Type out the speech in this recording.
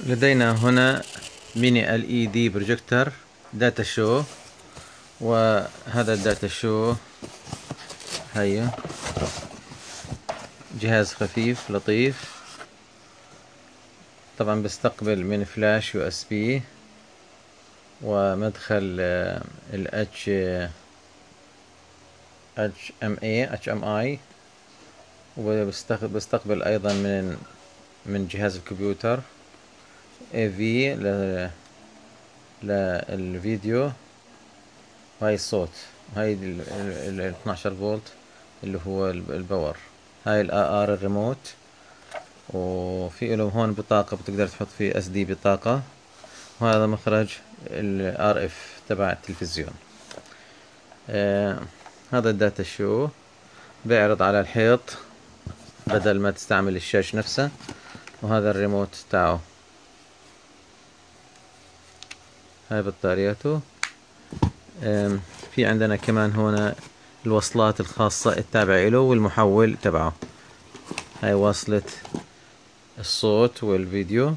لدينا هنا mini LED projector data show وهذا ال data show هيا. جهاز خفيف لطيف. طبعا بيستقبل من flash USB ومدخل ال اتش اتش ام اي اتش ام اي وبستقبل أيضا من من جهاز الكمبيوتر. في للفيديو هاي الصوت. هاي ال 12 فولت اللي هو ال power. هاي ال ار الريموت وفي له هون بطاقة بتقدر تحط فيه SD بطاقة. وهذا مخرج ال RF تبع التلفزيون. آه هذا الداتا شو؟ بيعرض على الحيط بدل ما تستعمل الشاشة نفسها. وهذا الريموت تاعه. هاي بطارياته في عندنا كمان هنا الوصلات الخاصة التابعة له والمحول تبعه. هاي وصلة الصوت والفيديو.